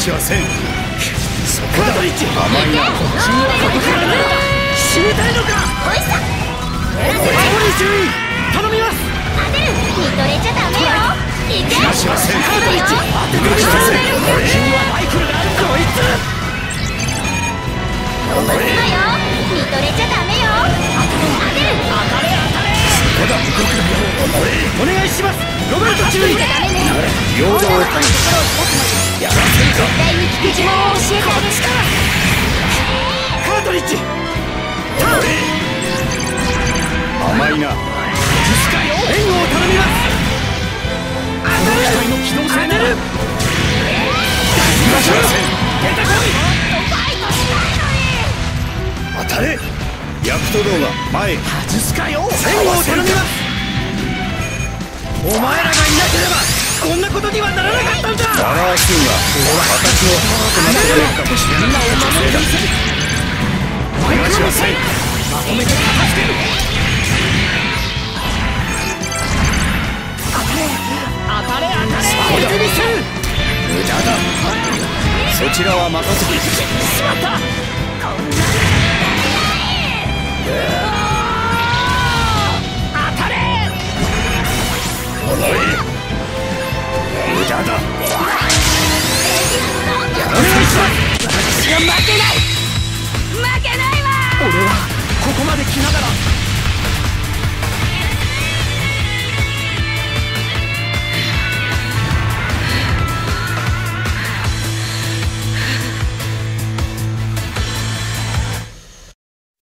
しはせん。そこだ甘いな。死ぬはここからだ。死にたいのか。ほいさカトリ注意。頼みます。当てる。見とれちゃダメよ。いけ。逃がしはせん。当てるよ当ててください死ぬはバイクルがあるこいつ見とれちゃダメよ。当てる。ここだお願いします。ロベルト注意。ダメね。陽動を感絶対に聞く呪文を教えてあげるカートリッジ甘いな援護を頼みます機体の機動性なら逃がしはせん出てこい当たれヤクト動画前外すかよ援護を頼みますお前らこんなことにはならなかったんだ。笑わすんが私の母となってくれるかもしれないみん。なを守るせ逃がしはせんまとめて片付ける当たれ当たれ当たれ見せる無駄だそちらは任せてしまった当たれ無負けない